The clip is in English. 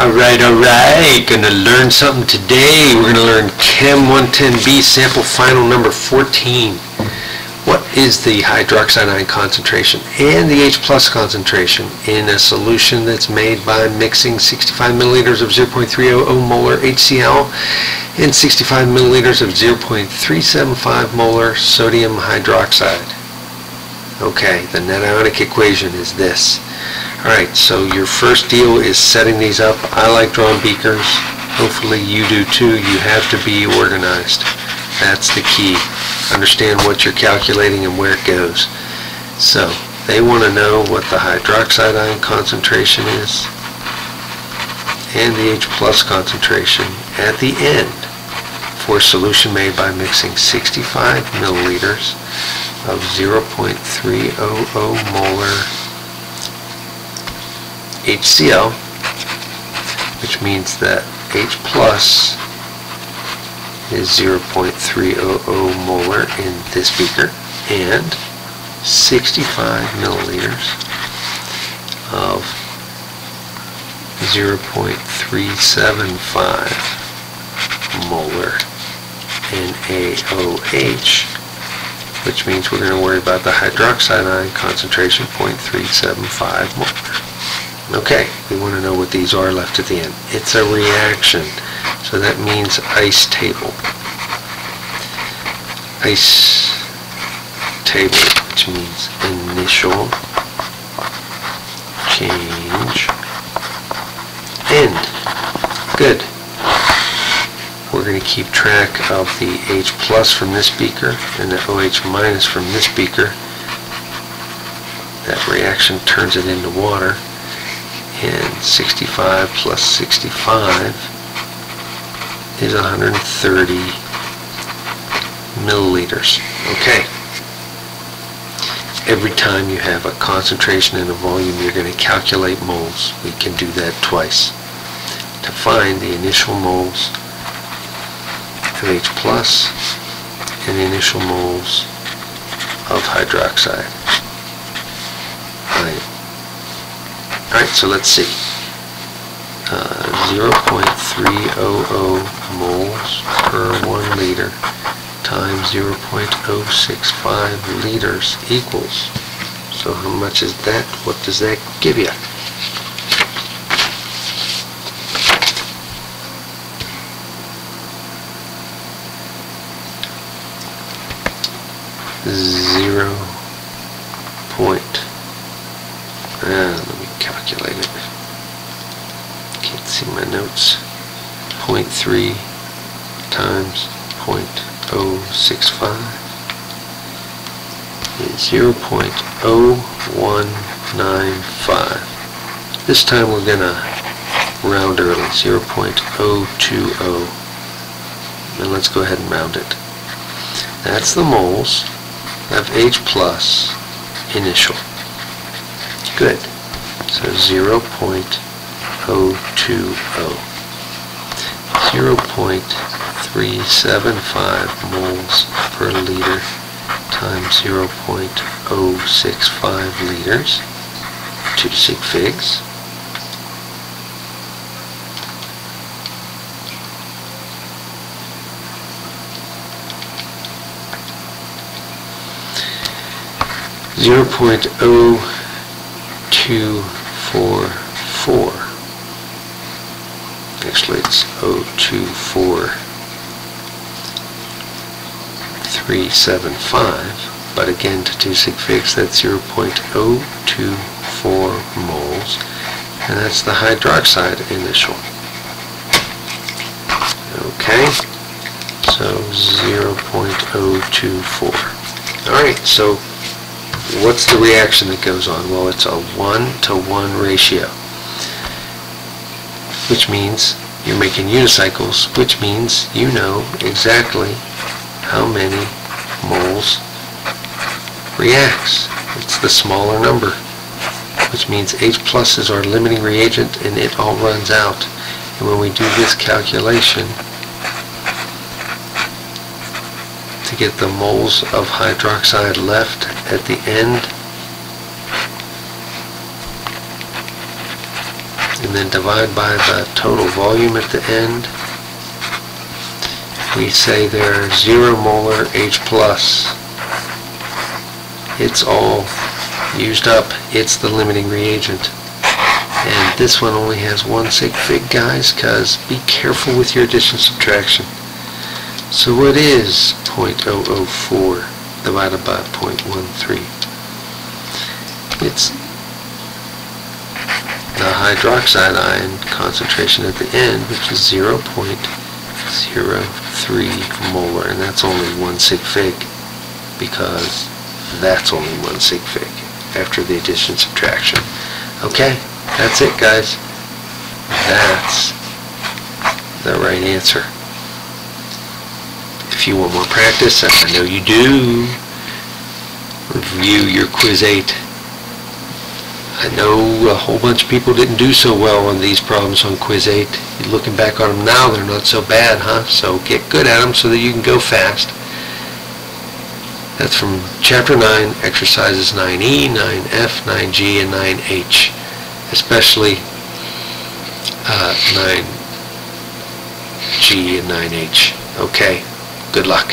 All right, all right, gonna learn something today. We're gonna learn Chem 110B sample final number 14. What is the hydroxide ion concentration and the H plus concentration in a solution that's made by mixing 65 milliliters of 0.300 molar HCl and 65 milliliters of 0.375 molar sodium hydroxide? Okay, the net ionic equation is this. All right, so your first deal is setting these up. I like drawing beakers. Hopefully you do too. You have to be organized. That's the key. Understand what you're calculating and where it goes. So they want to know what the hydroxide ion concentration is and the H plus concentration at the end for solution made by mixing 65 milliliters of 0.300 molar HCl, which means that H plus is 0.300 molar in this beaker, and 65 milliliters of 0.375 molar NaOH, which means we're going to worry about the hydroxide ion concentration, 0.375 molar. Okay, we want to know what these are left at the end. It's a reaction, so that means ice table. Ice table, which means initial change end. Good. We're going to keep track of the H plus from this beaker and the OH minus from this beaker. That reaction turns it into water and 65 plus 65 is 130 milliliters. Okay. Every time you have a concentration and a volume, you're going to calculate moles. We can do that twice. To find the initial moles of H plus and the initial moles of hydroxide ion. Alright, so let's see. Uh, 0.300 moles per 1 liter times 0.065 liters equals. So how much is that? What does that give you? Zero point, ah, let me calculate it. See my notes. Point 0.3 times point 0.065 is 0.0195. This time we're going to round early, 0.020. And let's go ahead and round it. That's the moles of H plus initial. Good. So 0.020. 0.020. 375 moles per liter times 0.065 liters, 2 sig figs. Zero point oh two four. Actually, it's oh two four 375, but again to 2 sig figs that's 0.024 moles, and that's the hydroxide initial. Okay, so 0.024. Alright, so what's the reaction that goes on? Well, it's a 1 to 1 ratio, which means you're making unicycles, which means you know exactly how many moles reacts. It's the smaller number, which means H plus is our limiting reagent and it all runs out. And when we do this calculation, to get the moles of hydroxide left at the end, and then divide by the total volume at the end. We say they're zero molar H plus. It's all used up. It's the limiting reagent. And this one only has one sig fig, guys, because be careful with your addition subtraction. So what is 0.004 divided by 0.13? It's the hydroxide ion concentration at the end, which is 0.03 molar, and that's only one sig fig, because that's only one sig fig after the addition subtraction. Okay, that's it, guys. That's the right answer. If you want more practice, and I know you do, review your Quiz 8. I know a whole bunch of people didn't do so well on these problems on Quiz 8. Looking back on them now, they're not so bad, huh? So get good at them so that you can go fast. That's from Chapter 9, Exercises 9E, 9F, 9G, and 9H, especially uh, 9G and 9H. Okay, good luck.